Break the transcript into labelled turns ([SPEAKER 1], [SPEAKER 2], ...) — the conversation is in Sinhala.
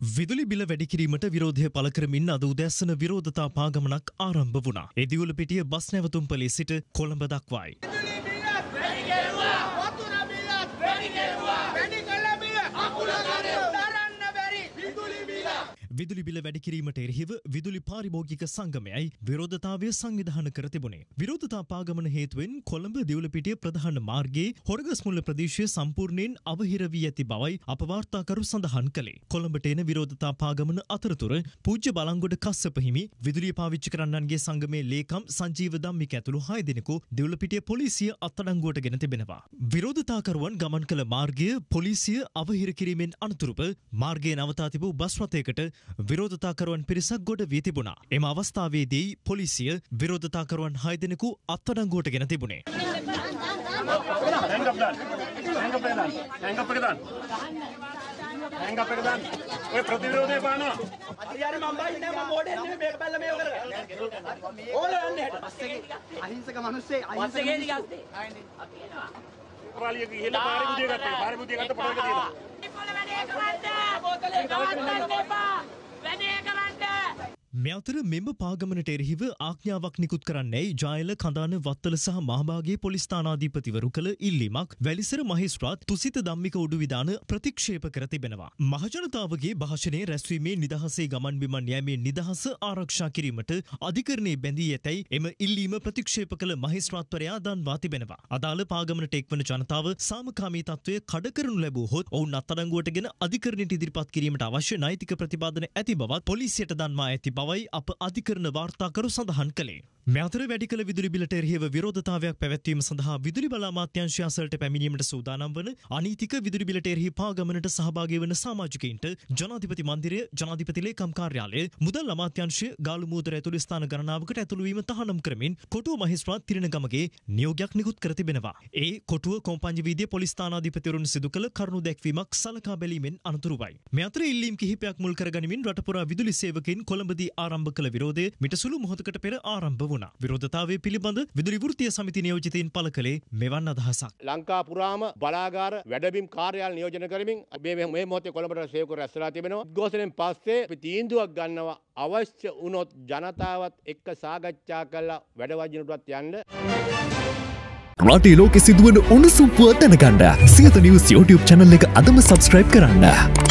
[SPEAKER 1] විදුලි බිල වැඩිකිරීමට විරෝධය පළ කරමින් අද උදැස්සන විරෝධතා පාගමනක් ආරම්භ වුණා. එදිවුල පිටිය බස් නැවතුම්පලේ සිට කොළඹ දක්වායි.
[SPEAKER 2] වැඩි කෙරුවා වතුර බිලත් වැඩි කෙරුවා වැඩි කළ බිල අකුල දරන්න බැරි විදුලි බිල
[SPEAKER 1] විදුලි බිල වැඩිකිරීමට එරෙහිව විදුලි පාරිභෝගික සංගමයයි විරෝධතාවය සංවිධාන කර තිබුණේ. විරෝධතා පාගමන හේතුවෙන් කොළඹ දිවුලපිටිය ප්‍රධාන මාර්ගයේ හොරගස්මුල්ල ප්‍රදේශය සම්පූර්ණයෙන් අවහිර වී ඇති බවයි අප වාර්තාකරු සඳහන් කළේ. කොළඹට එන විරෝධතා පාගමන අතරතුර පූජ්‍ය බලංගොඩ කස්සප හිමි විදුලිය පාවිච්චි කරන්නන්ගේ සංගමේ ලේකම් සංජීව දම්මික ඇතුළු හය දෙනෙකු දිවුලපිටිය පොලිසිය අත්අඩංගුවට ගෙන තිබෙනවා. විරෝධතාකරුවන් ගමන් කළ මාර්ගය පොලිසිය අවහිර කිරීමෙන් අනතුරුව මාර්ගයේ නවතා තිබූ බස් රථයකට විරෝධතාකරුවන් පිරිසක් ගොඩ වී තිබුණා. එම අවස්ථාවේදී පොලිසිය විරෝධතාකරුවන් හය දෙනෙකු අත්අඩංගුවට ගෙන තිබුණේ.
[SPEAKER 3] Hang up දාන්න. Hang up එක දාන්න. Hang up එක දාන්න. Hang up එක දාන්න. ඔය ප්‍රතිවිරෝධය පානවා.
[SPEAKER 2] අතියාර මම බයින්නේ මම මොඩේ නෙමෙයි මේක බැලලා මේක කරගන්න ඕල යන්නේ හෙට
[SPEAKER 4] අහිංසක මිනිස්සේ අහිංසක
[SPEAKER 2] පස්සේ ගේදි ගත්තේ
[SPEAKER 3] පාලිය ගිහිල්ලා පාරේ බුදිය ගත්තා. පාරේ බුදිය ගත්ත පොඩක තියෙනවා.
[SPEAKER 5] පොළ වැඩේ කරන්න බෝතලේ ගවන්න එපා වැඩේ කරන්න
[SPEAKER 1] මේ අතර මෙම පාගමනට එරෙහිව ආඥාවක් නිකුත් කරන්නයි ජායල කඳාන වත්තල සහ මහභාගේ පොලිස්ථානාධීපතිවරු කළ ඉල්ලීමක් වැලිසර මහිස්ත්‍රාත් තුසිත දම්මික උඩු විධාන ප්‍රතික්ෂේප කර තිබෙනවා. මහජනතාවගේ භාෂණය රැස්වීමේ නිදහසේ ගමන් බිමන් යෑමේ නිදහස ආරක්ෂා කිරීමට අධිකරණයේ බැඳී ඇතැයි එම ඉල්ලීම ප්‍රතික්ෂේප කළ මහිස්ත්‍රාත්වරයා දන්වා තිබෙනවා. අදාළ පාගමනට එක්වන ජනතාව සාමකාමී තත්ත්වය කඩ කරනු ලැබූ හොත් ඔවුන් අත්අඩංගුවට ගෙන අධිකරණයට ඉදිරිපත් කිරීමට අවශ්‍ය නෛතික ප්‍රතිපාදන ඇති බවත් පොලිසියට දන්වා ඇති බවයි අප අධිකරණ වාර්තාකරු සඳහන් කළේ. මෙතර වැඩි කළ විදුලි බිලට එරෙහිව විරෝධතාවයක් පැවැත්වීම සඳහා විදුලි බල අමාත්‍යංශය අසලට පැමිණීමට සූදානම් වන අනීතික විදුලි බිලට එරෙහි පාගමනට සහභාගී වන සමාජිකයින්ට ජනාධිපති මන්දිරය ජනාධිපති ලේකම් කාර්යාලය මුදල් අමාත්‍යංශය ගාලු මූදර ඇතුළු ස්ථාන ගණනාවකට ඇතුළු වීම තහනම් කරමින් කොටුව මහේස්ත්‍රාත් තිරණගමගේ නියෝගයක් නිකුත් කර තිබෙනවා. ඒ කොටුව කොම්පඤ්ඤ වීදියේ පොලිස් ස්ථානාධිපතිවරුන් සිදු කළ කරුණු දැක්වීමක් සලකා බැලීමෙන් අනතුරුවයි. මේ අතර ඉල්ලීම් කිහිපයක් මුල් කරගනිමින් රටපුරා විදුලි සේවකයින් කොළඹදී ආරම්භ කළ විරෝධය මිට සුළු මොහොතකට පෙර ආරම්භ වුණා. විරෝධතාවය පිළිබඳ විදුලි වෘත්තීය සමිති නියෝජිතයින් පළ කළේ මෙවන් අදහසක්.
[SPEAKER 6] ලංකා පුරාම බලාගාර වැඩබිම් කාර්යාල නියෝජන කරමින් මේ මේ මොහොතේ කොළඹට සේවක රැස්ලා තිබෙනවා. උද්ඝෝෂණයෙන් පස්සේ අපි තීන්දුවක් ගන්නවා අවශ්‍ය වුණොත් ජනතාවත් එක්ක සාකච්ඡා කරලා වැඩ වජිනටවත් යන්න.
[SPEAKER 7] රටේ ලෝකෙ සිදුවන උණුසුම් පුවත් දැනගන්න සියත නිවස් YouTube channel එක අදම subscribe කරන්න.